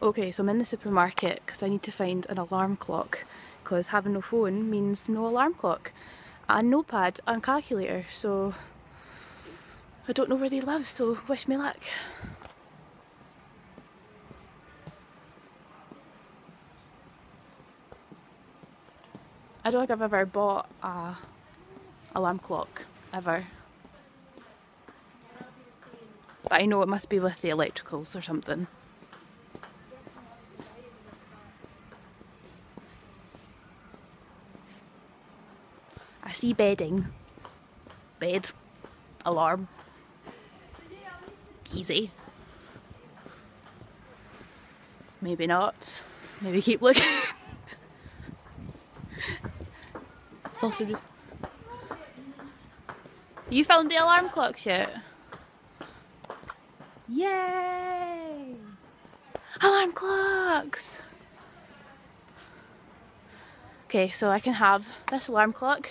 Okay, so I'm in the supermarket because I need to find an alarm clock because having no phone means no alarm clock and notepad and calculator so I don't know where they live so wish me luck. I don't think I've ever bought a alarm clock ever. But I know it must be with the electricals or something. I bedding. Bed. Alarm. Easy. Maybe not. Maybe keep looking. just... You found the alarm clock yet? Yay! Alarm clocks! Okay, so I can have this alarm clock,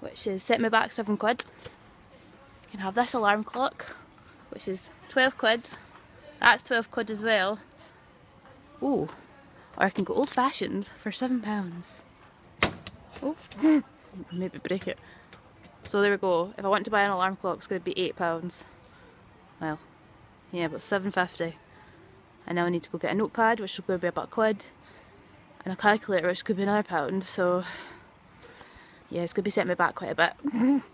which is set me back seven quid. I can have this alarm clock, which is 12 quid. That's 12 quid as well. Ooh, or I can go old fashioned for seven pounds. Oh, maybe break it. So there we go. If I want to buy an alarm clock, it's going to be eight pounds. Well, yeah, but seven fifty. And now I need to go get a notepad, which going to be about a quid and a calculator which could be another pound so yeah it's going to be setting me back quite a bit